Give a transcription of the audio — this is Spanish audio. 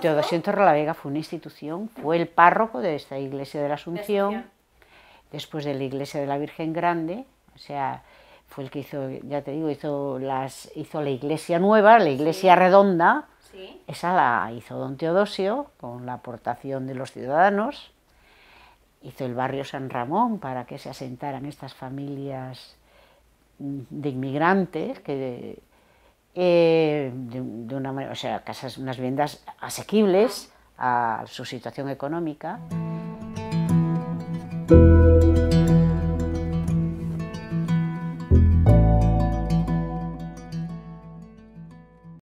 Teodosio Torrelavega fue una institución, fue el párroco de esta iglesia de la Asunción, después de la iglesia de la Virgen Grande, o sea, fue el que hizo, ya te digo, hizo, las, hizo la iglesia nueva, la iglesia redonda, esa la hizo don Teodosio con la aportación de los ciudadanos, hizo el barrio San Ramón para que se asentaran estas familias de inmigrantes que eh, o sea, casas, unas viviendas asequibles a su situación económica.